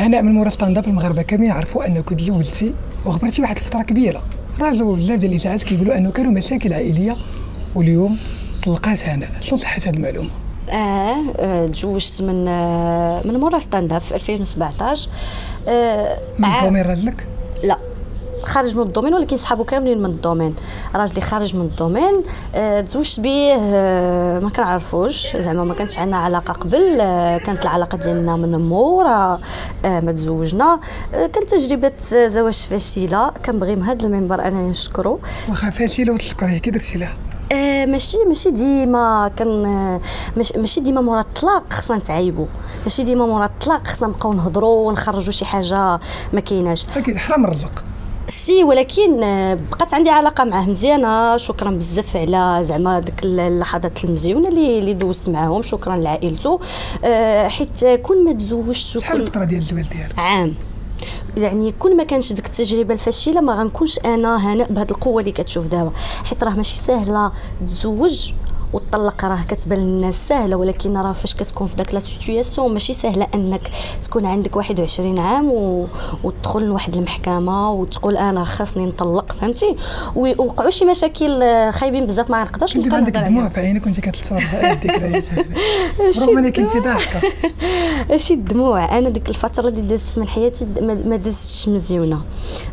هنا من مورا stand up المغاربة كاملين يعرفوا أنك تزوجتي وخبرتي واحد الفترة كبيرة. راجل بزاف ديال الاشاعات كيقولوا أنه كانوا مشاكل عائلية واليوم طلقات هنا. شنو صحة هذه المعلومة؟ آه, آه، تزوجت من آه من مورا stand up في 2017 آه من domaine راجلك؟ لا. خارج من ال domaine ولكن صحابو كاملين من ال domaine؟ راجلي خارج من ال domaine آه تزوجت به آه ما كنعرفوش. زعما ما كانتش عندنا علاقة قبل آه كانت العلاقة ديالنا من مورا آه ما تزوجنا. آه كانت تجربة زواج فاشلة. كنبغي من هذا المنبر أنا نشكرو. واخا فاشلة وتشكريه كي درتي لها؟ آه ماشي ماشي ديما كان آه ماشي ديما مورا الطلاق خصنا نتعايبوا ماشي ديما مورا الطلاق خصنا نبقاو نهضروا ونخرجوا شي حاجة ما كايناش. أكيد حرام الرزق. سي ولكن آه، بقات عندي علاقة معاه مزيانة. شكرا بزاف على زعما ديك اللحظات المزيونة اللي اللي دوزت معاهم. شكرا لعائلته. أه حيت كون ما تزوجتش شحال الفترة ديال الجواز ديالك؟ عام. يعني كون ما كانش ديك التجربة الفاشلة ما غنكونش أنا هنا بهذه القوة اللي كتشوف دابا. حيت راه ماشي سهلة تزوج وتطلق راه كتبان للناس سهله ولكن راه فاش كتكون في داك لا سيتوياسيون ماشي سهلة أنك تكون عندك 21 عام و... وتدخل لواحد المحكمة وتقول أنا خاصني نطلق فهمتي؟ ووقعوا شي مشاكل خايبين بزاف ما نقدرش نبقى عندك دموع في عينك وانت كتصور الذكريات رغم إنك كنتي ضاحكه شي دموع. أنا ديك الفترة اللي دازت من حياتي ما دازتش مزيونة.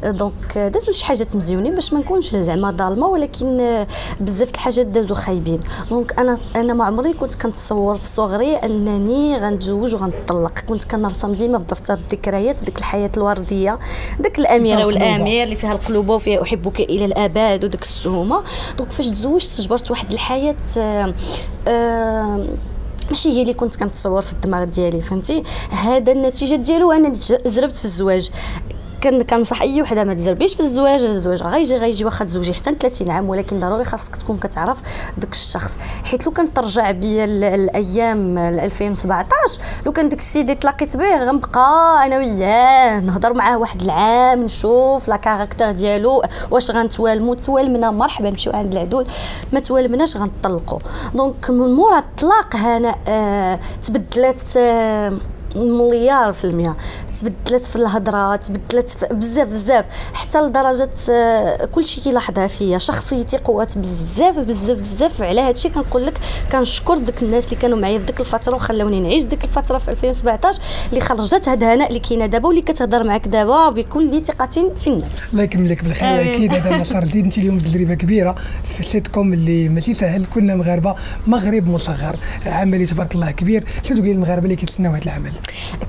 donc دازو شي حاجات مزيونين باش ما نكونش زعما ظالمة ولكن بزاف الحاجات دازو خايبين. donc أنا أنا ما عمري كنت كنتصور في صغري أنني غنتزوج وغنطلق. كنت كنرسم ديما بدفتر الذكريات ديك الحياة الوردية ديك الأميرة والامير اللي فيها القلوبه وفيها أحبك إلى الأبد وديك السهومة. donc فاش تزوجت جبرت واحد الحياة آه آه ماشي هي اللي كنت كنتصور في الدماغ ديالي فهمتي؟ هذا النتيجة ديالو أنا زربت في الزواج. كنصح أي وحدة ما تزربيش في الزواج الزواج غيجي غيجي واخا تزوجي حتى 30 عام ولكن ضروري خاصك تكون كتعرف داك الشخص. حيت لو كان ترجع بيا الأيام 2017 لو كان داك السيد تلاقيت به غنبقى أنا وياه نهضر معاه واحد العام نشوف le caractère ديالو واش غنتوالمو توالمنا مرحبا نمشيو عند العدول. ما توالمناش غنطلقوا دونك من مورا الطلاق هنا آه تبدلات آه مليار في المية. تبدلت في الهضرة تبدلت في بزاف بزاف. حتى لدرجة آه، كلشي كيلاحظها فيا. شخصيتي قوات بزاف بزاف بزاف على هادشي كنقول لك كنشكر ديك الناس اللي كانوا معايا في ديك الفترة وخلوني نعيش ديك الفترة في 2017 اللي خرجت هاد هناء اللي كاينة دابا واللي كتهضر معاك دابا بكل ثقه في النفس. الله يكمل لك بالخير أكيد هذا مسار جديد انت اليوم تجربة كبيرة في سيت كوم اللي ماشي سهل. كلنا مغاربة مغرب مصغر. عملي تبارك الله كبير. شنو تقولي للمغاربه اللي كيتسناو هذا العمل.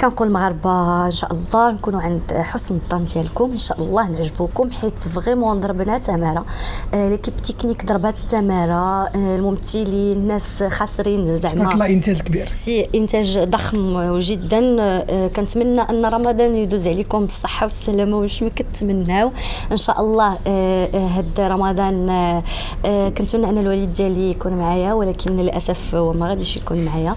كنقول المغاربه إن شاء الله نكونوا عند حسن الظن ديالكم إن شاء الله نعجبوكم حيت vraiment ضربنا تمارة. آه، l'équipe technique ضربات تمارة آه، الممثلين الناس خاسرين زعما. تبارك الله إنتاج كبير. c'est إنتاج ضخم جدا. آه، كنتمنى أن رمضان يدوز عليكم بالصحة والسلامة واش ما كتمناو إن شاء الله هاد رمضان كنتمنى أن الوالد ديالي يكون معايا ولكن للأسف هو ما غاديش يكون معايا.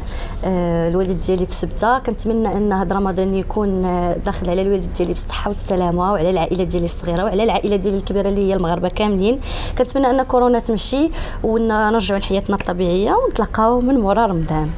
الوالد ديالي في سبتة كنتمنى أن هذا رمضان يكون داخل على الوالد ديالي بالصحه والسلامة وعلى العائلة ديالي الصغيرة وعلى العائلة ديالي الكبيرة اللي هي المغاربة كاملين. كنتمنى أن كورونا تمشي ونرجعوا لحياتنا الطبيعية ونتلاقاو من مورا رمضان.